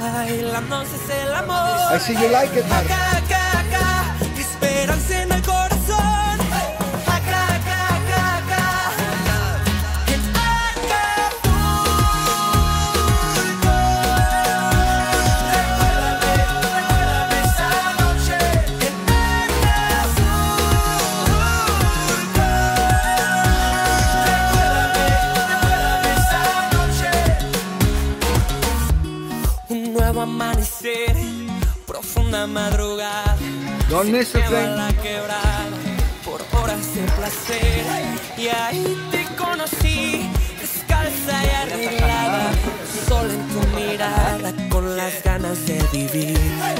bailándose es el amor. I see you like it, man. Acá, acá, acá, esperanza en el corazón. Nuevo amanecer, profunda madrugada. Lleva thing. la quebrada por horas de placer. Y ahí te conocí, descalza y arreglada. Solo en tu mirada, con las ganas de vivir.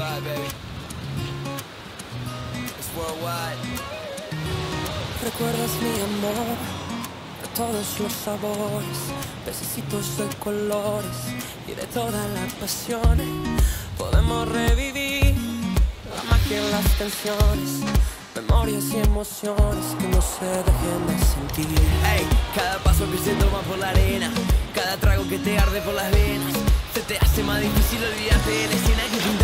Baby. It's worldwide. ¿Recuerdas mi amor? De todos los sabores, pececitos de colores y de toda la pasión. Podemos revivir la magia en las canciones, memorias y emociones que no se dejen de sentir. Ey, cada paso que se toma por la arena, cada trago que te arde por las venas, se te hace más difícil olvidarte de la escena que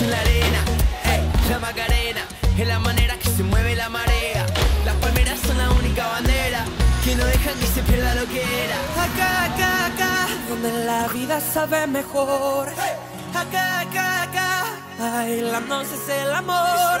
en la arena. Ey, la Macarena es la manera que se mueve la marea. Las palmeras son la única bandera que no dejan que se pierda lo que era. Acá, acá, acá, donde la vida sabe mejor. Acá, acá, acá, bailándose es el amor.